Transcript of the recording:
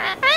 Ha ha!